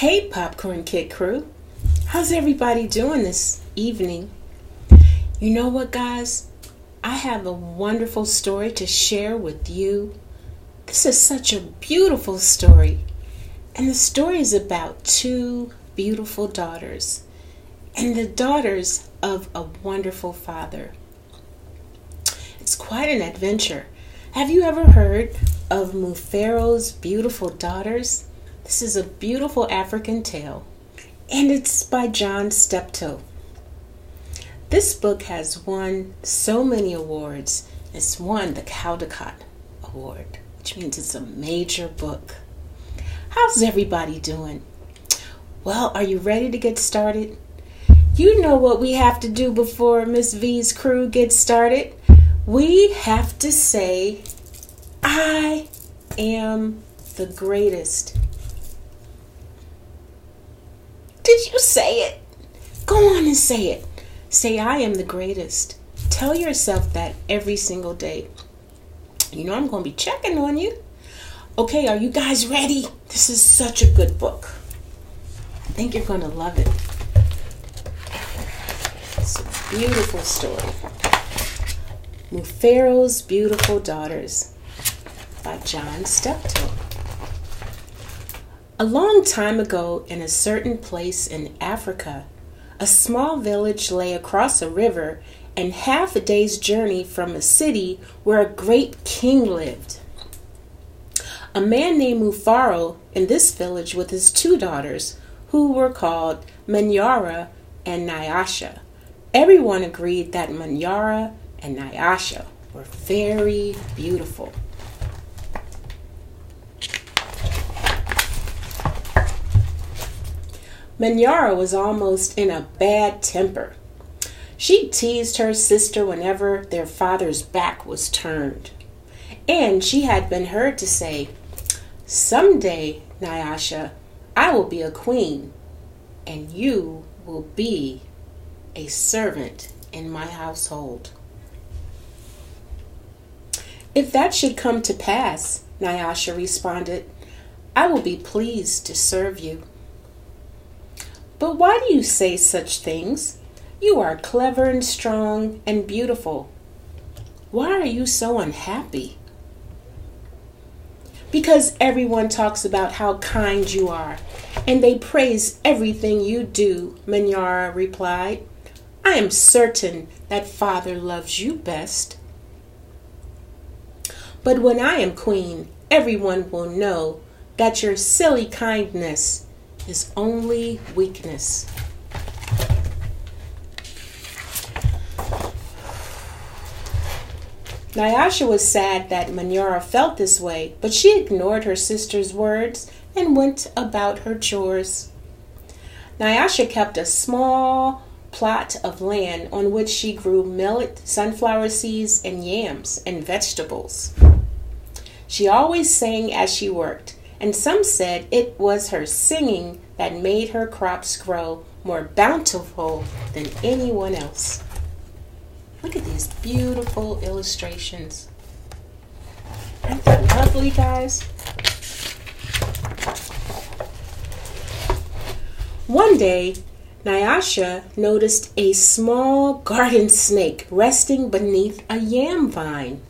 Hey, Popcorn Kit Crew. How's everybody doing this evening? You know what, guys? I have a wonderful story to share with you. This is such a beautiful story. And the story is about two beautiful daughters and the daughters of a wonderful father. It's quite an adventure. Have you ever heard of Mufaro's beautiful daughters? This is a beautiful African tale, and it's by John Steptoe. This book has won so many awards. It's won the Caldecott Award, which means it's a major book. How's everybody doing? Well, are you ready to get started? You know what we have to do before Miss V's crew gets started. We have to say, I am the greatest. Did you say it? Go on and say it. Say, I am the greatest. Tell yourself that every single day. You know, I'm going to be checking on you. Okay, are you guys ready? This is such a good book. I think you're going to love it. It's a beautiful story. Mufaro's Beautiful Daughters by John Steptoe. A long time ago, in a certain place in Africa, a small village lay across a river and half a day's journey from a city where a great king lived. A man named Mufaro in this village with his two daughters, who were called Manyara and Nyasha. Everyone agreed that Manyara and Nyasha were very beautiful. Manyara was almost in a bad temper. She teased her sister whenever their father's back was turned. And she had been heard to say, Someday, Nyasha, I will be a queen, and you will be a servant in my household. If that should come to pass, Nyasha responded, I will be pleased to serve you. But why do you say such things? You are clever and strong and beautiful. Why are you so unhappy? Because everyone talks about how kind you are, and they praise everything you do, Manyara replied. I am certain that Father loves you best. But when I am queen, everyone will know that your silly kindness is only weakness. Nyasha was sad that Manyara felt this way, but she ignored her sister's words and went about her chores. Nyasha kept a small plot of land on which she grew millet, sunflower seeds, and yams and vegetables. She always sang as she worked, and some said it was her singing that made her crops grow more bountiful than anyone else. Look at these beautiful illustrations. Aren't they lovely, guys? One day, Nyasha noticed a small garden snake resting beneath a yam vine.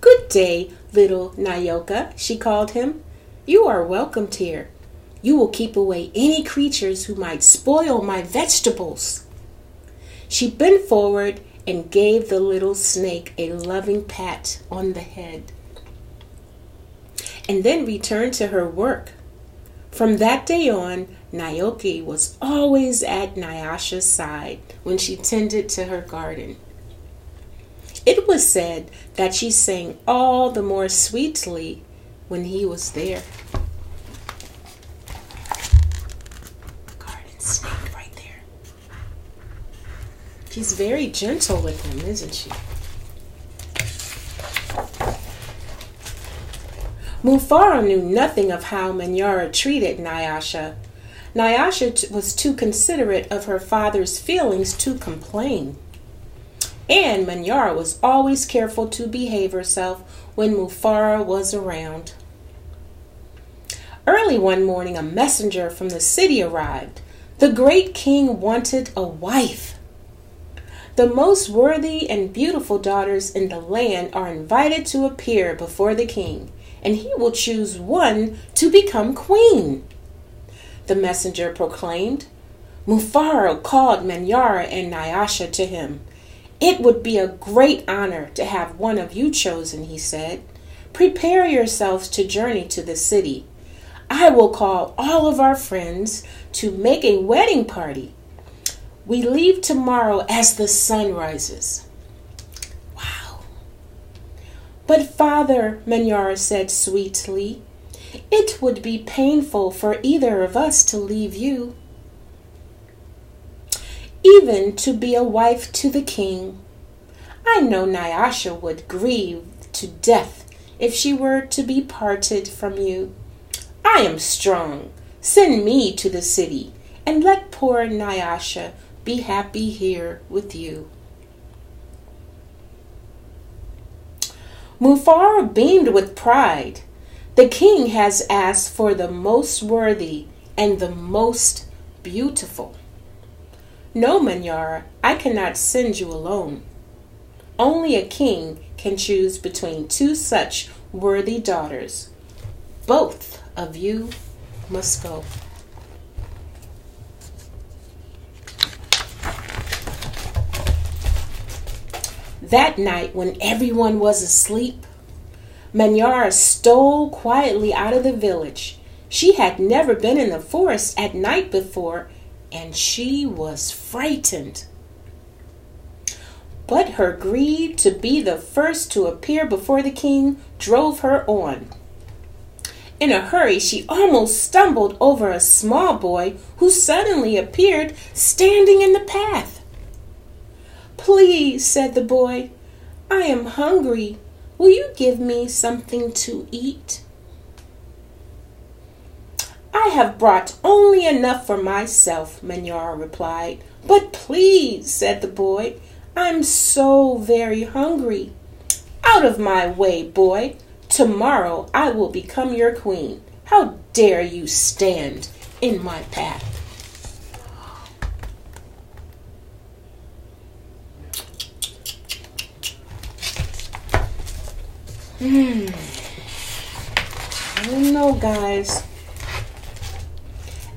Good day, little Nyoka, she called him. You are welcomed here. You will keep away any creatures who might spoil my vegetables. She bent forward and gave the little snake a loving pat on the head, and then returned to her work. From that day on, Nyoka was always at Nyasha's side when she tended to her garden. It was said that she sang all the more sweetly when he was there. Garden snake right there. She's very gentle with him, isn't she? Mufaro knew nothing of how Manyara treated Nyasha. Nyasha was too considerate of her father's feelings to complain. And Manyara was always careful to behave herself when Mufaro was around. Early one morning, a messenger from the city arrived. The great king wanted a wife. The most worthy and beautiful daughters in the land are invited to appear before the king, and he will choose one to become queen. The messenger proclaimed. Mufaro called Manyara and Nyasha to him. It would be a great honor to have one of you chosen, he said. Prepare yourselves to journey to the city. I will call all of our friends to make a wedding party. We leave tomorrow as the sun rises. Wow. But, Father, Manyara said sweetly, it would be painful for either of us to leave you. Even to be a wife to the king. I know Nyasha would grieve to death if she were to be parted from you. I am strong. Send me to the city, and let poor Nyasha be happy here with you. Mufaro beamed with pride. The king has asked for the most worthy and the most beautiful. No, Manyara, I cannot send you alone. Only a king can choose between two such worthy daughters. Both of you must go. That night, when everyone was asleep, Manyara stole quietly out of the village. She had never been in the forest at night before, and she was frightened. But her greed to be the first to appear before the king drove her on. In a hurry, she almost stumbled over a small boy who suddenly appeared standing in the path. Please, said the boy, I am hungry. Will you give me something to eat? I have brought only enough for myself, Manyara replied. But please, said the boy, I'm so very hungry. Out of my way, boy. Tomorrow I will become your queen. How dare you stand in my path? Hmm. I don't know, guys.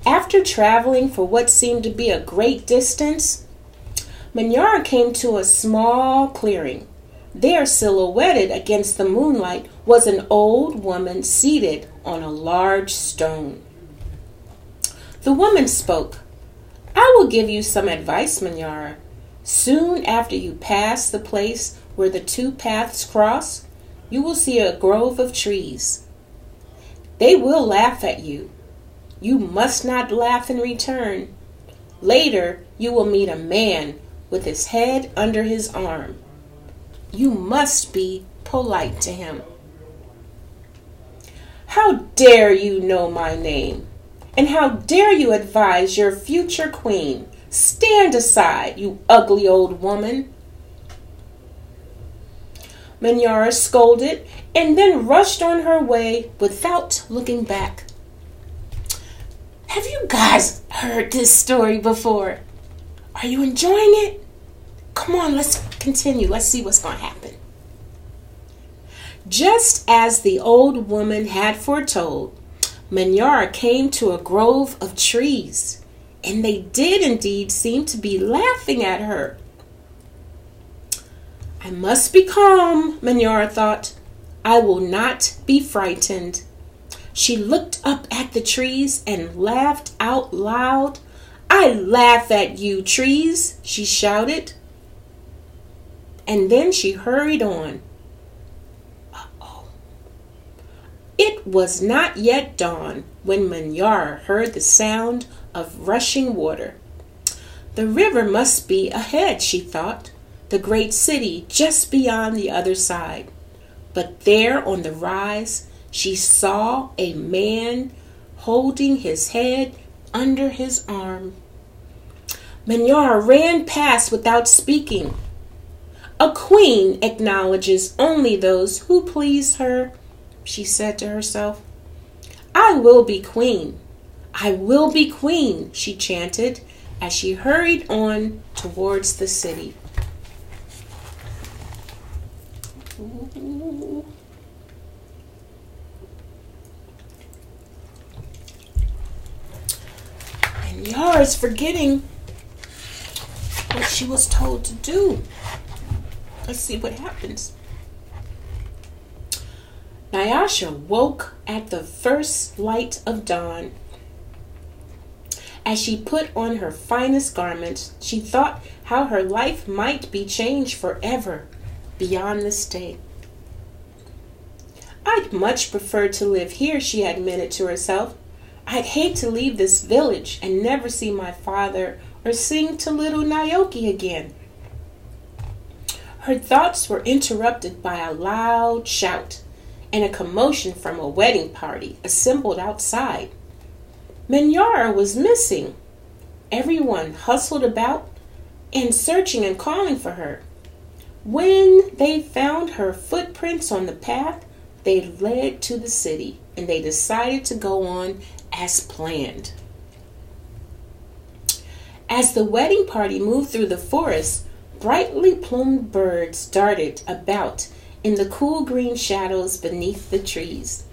After traveling for what seemed to be a great distance, Manyara came to a small clearing. There, silhouetted against the moonlight, was an old woman seated on a large stone. The woman spoke. I will give you some advice, Manyara. Soon after you pass the place where the two paths cross, you will see a grove of trees. They will laugh at you. You must not laugh in return. Later, you will meet a man with his head under his arm. You must be polite to him. How dare you know my name? And how dare you advise your future queen? Stand aside, you ugly old woman. Manyara scolded and then rushed on her way without looking back. Have you guys heard this story before? Are you enjoying it? Come on, let's continue. Let's see what's going to happen. Just as the old woman had foretold, Manyara came to a grove of trees, and they did indeed seem to be laughing at her. I must be calm, Manyara thought. I will not be frightened. She looked up at the trees and laughed out loud I laugh at you, trees, she shouted. And then she hurried on. Uh-oh. It was not yet dawn when Manyara heard the sound of rushing water. The river must be ahead, she thought, the great city just beyond the other side. But there on the rise, she saw a man holding his head under his arm. Manyara ran past without speaking. A queen acknowledges only those who please her, she said to herself. I will be queen. I will be queen, she chanted as she hurried on towards the city. And Yara is forgetting what she was told to do. Let's see what happens. Nyasha woke at the first light of dawn. As she put on her finest garments, she thought how her life might be changed forever beyond this day. I'd much prefer to live here, she admitted to herself. I'd hate to leave this village and never see my father or sing to little Nyoka again. Her thoughts were interrupted by a loud shout and a commotion from a wedding party assembled outside. Manyara was missing. Everyone hustled about and searching and calling for her. When they found her footprints on the path, they led to the city and they decided to go on as planned. As the wedding party moved through the forest, brightly plumed birds darted about in the cool green shadows beneath the trees.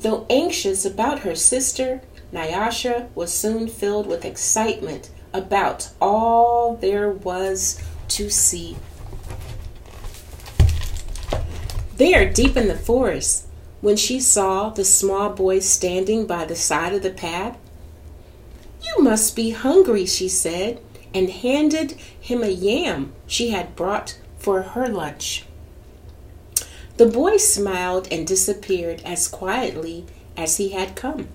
Though anxious about her sister, Nyasha was soon filled with excitement about all there was to see. There, deep in the forest, when she saw the small boy standing by the side of the path, You must be hungry, she said, and handed him a yam she had brought for her lunch. The boy smiled and disappeared as quietly as he had come.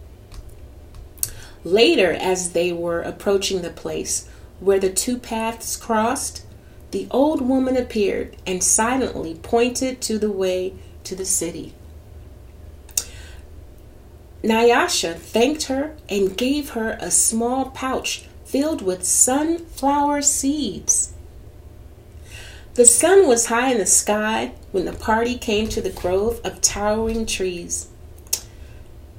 Later, as they were approaching the place where the two paths crossed, the old woman appeared and silently pointed to the way to the city. Nyasha thanked her and gave her a small pouch filled with sunflower seeds. The sun was high in the sky when the party came to the grove of towering trees.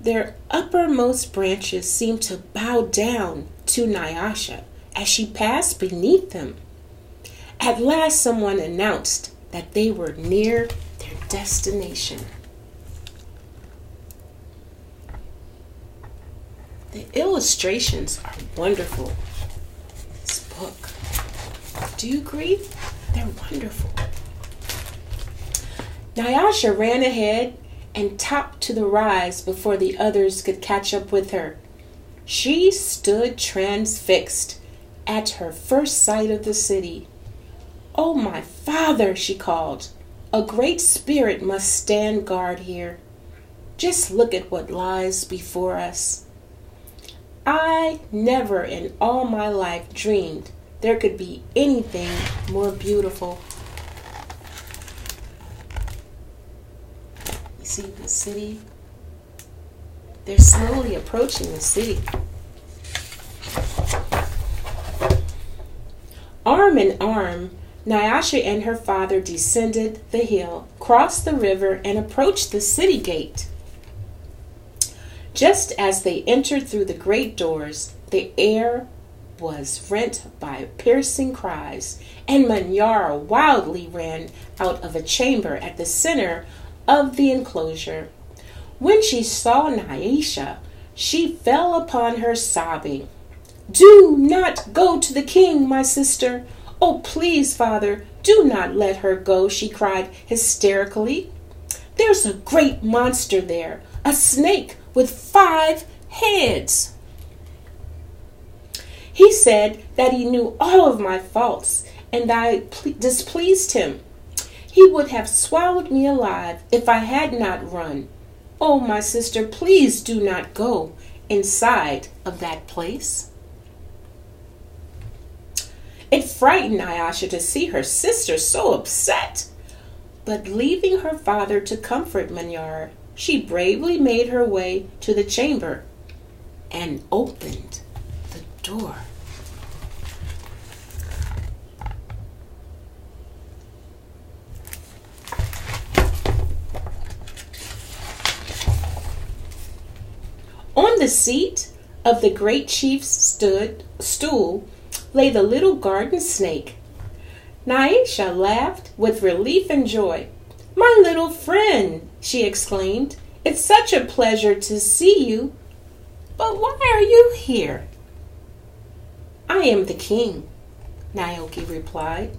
Their uppermost branches seemed to bow down to Nyasha as she passed beneath them. At last, someone announced that they were near their destination. The illustrations are wonderful. This book. Do you agree? They're wonderful. Nyasha ran ahead and topped to the rise before the others could catch up with her. She stood transfixed at her first sight of the city. Oh, my father, she called. A great spirit must stand guard here. Just look at what lies before us. I never in all my life dreamed there could be anything more beautiful. You see the city? They're slowly approaching the city. Arm in arm, Nyasha and her father descended the hill, crossed the river, and approached the city gate. Just as they entered through the great doors, the air was rent by piercing cries, and Manyara wildly ran out of a chamber at the center of the enclosure. When she saw Nyasha, she fell upon her sobbing. Do not go to the king, my sister. Oh, please, father, do not let her go, she cried hysterically. There's a great monster there, a snake with five heads. He said that he knew all of my faults and I displeased him. He would have swallowed me alive if I had not run. Oh, my sister, please do not go inside of that place. It frightened Nyasha to see her sister so upset. But leaving her father to comfort Manyara, she bravely made her way to the chamber and opened the door. On the seat of the great chief's stood stool lay the little garden snake. Nyasha laughed with relief and joy. My little friend, she exclaimed, it's such a pleasure to see you. But why are you here? I am the king, Nyoka replied.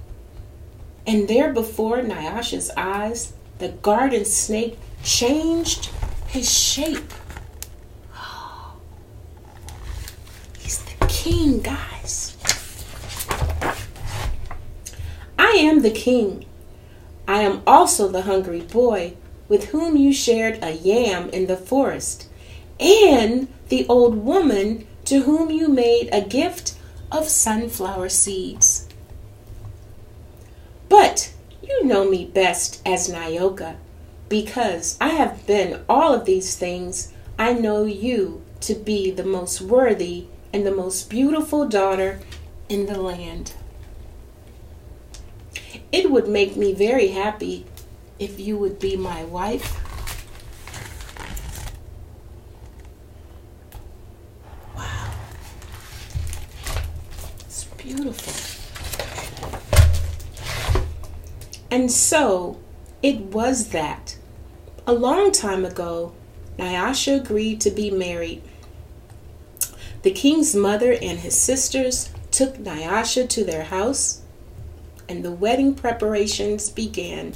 And there before Nyasha's eyes, the garden snake changed his shape. He's the king, guys. I am the king. I am also the hungry boy with whom you shared a yam in the forest, and the old woman to whom you made a gift of sunflower seeds. But you know me best as Nyoka, because I have been all of these things. I know you to be the most worthy and the most beautiful daughter in the land. It would make me very happy if you would be my wife. Wow. It's beautiful. And so it was that a long time ago, Nyasha agreed to be married. The king's mother and his sisters took Nyasha to their house, and the wedding preparations began.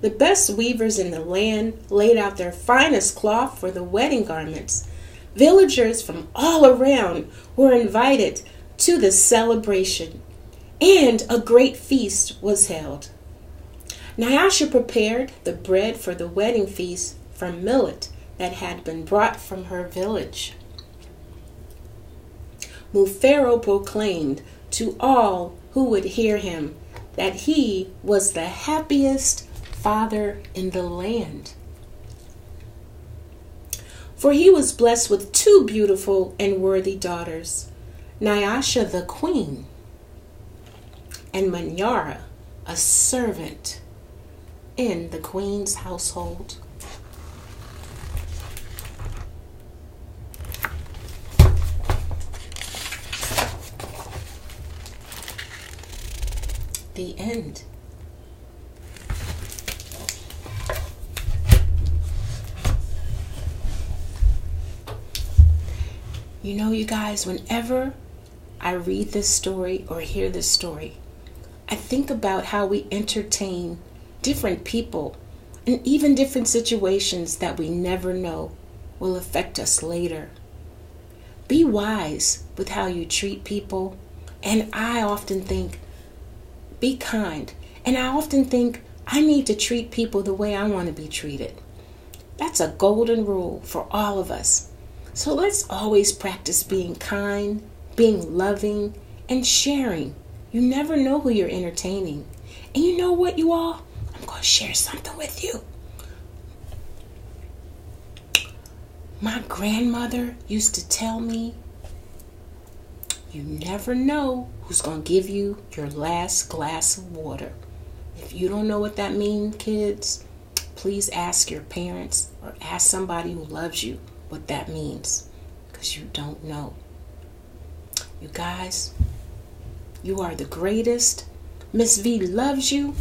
The best weavers in the land laid out their finest cloth for the wedding garments. Villagers from all around were invited to the celebration, and a great feast was held. Nyasha prepared the bread for the wedding feast from millet that had been brought from her village. Mufaro proclaimed to all who would hear him that he was the happiest father in the land. For he was blessed with two beautiful and worthy daughters, Nyasha the queen, and Manyara, a servant in the queen's household. The end. You know, you guys, whenever I read this story or hear this story, I think about how we entertain different people and even different situations that we never know will affect us later. Be wise with how you treat people. And I often think, be kind. And I often think, I need to treat people the way I want to be treated. That's a golden rule for all of us. So let's always practice being kind, being loving, and sharing. You never know who you're entertaining. And you know what, you all? I'm going to share something with you. My grandmother used to tell me, you never know who's going to give you your last glass of water. If you don't know what that means, kids, please ask your parents or ask somebody who loves you what that means because you don't know. You guys, you are the greatest. Miss V loves you.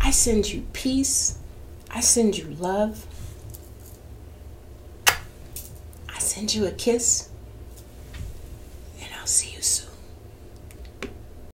I send you peace. I send you love. I send you a kiss. And I'll see you soon.